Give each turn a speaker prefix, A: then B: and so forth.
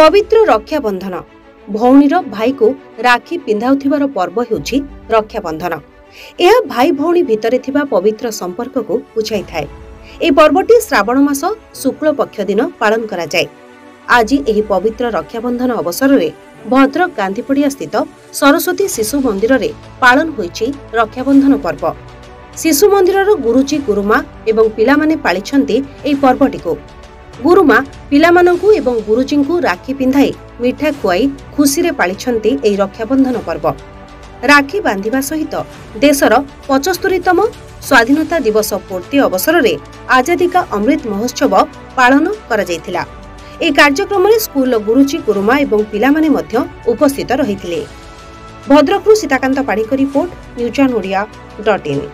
A: ପବିତ୍ର ରକ୍ଷାବନ୍ଧନ ଭଉଣୀର ଭାଇକୁ ରାକ୍ଷୀ ପିନ୍ଧାଉଥିବାର ପର୍ବ ହେଉଛି ରକ୍ଷାବନ୍ଧନ ଏହା ଭାଇ ଭଉଣୀ ଭିତରେ ଥିବା ପବିତ୍ର ସମ୍ପର୍କକୁ ବୁଝାଇଥାଏ। ଏହି ପର୍ବଟି ଶ୍ରାବଣ ମାସ ଶୁକ୍ଳ ପକ୍ଷ ଦିନ ପାଳନ କରାଯାଏ। ଆଜି ଏହି ପବିତ୍ର ରକ୍ଷାବନ୍ଧନ ଅବସରରେ ଭଦ୍ରକ ଗାନ୍ଧୀପଡ଼ିଆ ସ୍ଥିତ ସରସ୍ୱତୀ ଶିଶୁ ମନ୍ଦିରରେ ପାଳନ ହୋଇଛି ରକ୍ଷାବନ୍ଧନ ପର୍ବ। ଶିଶୁ ମନ୍ଦିରର ଗୁରୁଜୀ ଗୁରୁମା ଏବଂ ପିଲାମାନେ ପାଳିଛନ୍ତି ଏହି ପର୍ବଟିକୁ। ଗୁରୁମା ପିଲାମାନଙ୍କୁ ଏବଂ ଗୁରୁଜୀଙ୍କୁ ରାକ୍ଷୀ ପିନ୍ଧାଇ ମିଠା ଖୁଆଇ ଖୁସିରେ ପାଳିଛନ୍ତି ଏହି ରକ୍ଷାବନ୍ଧନ ପର୍ବ। ରାକ୍ଷୀ ବାନ୍ଧିବା ସହିତ ଦେଶର ପଚସ୍ତରୀତମ ସ୍ୱାଧୀନତା ଦିବସ ପୂର୍ତ୍ତି ଅବସରରେ ଆଜାଦୀ କା ଅମୃତ ମହୋତ୍ସବ ପାଳନ କରାଯାଇଥିଲା। ଏହି କାର୍ଯ୍ୟକ୍ରମରେ ସ୍କୁଲର ଗୁରୁଜୀ ଗୁରୁମା ଏବଂ ପିଲାମାନେ ମଧ୍ୟ ଉପସ୍ଥିତ ରହିଥିଲେ। ଭଦ୍ରକରୁ Sitakanta Panik report news on Odia dot in.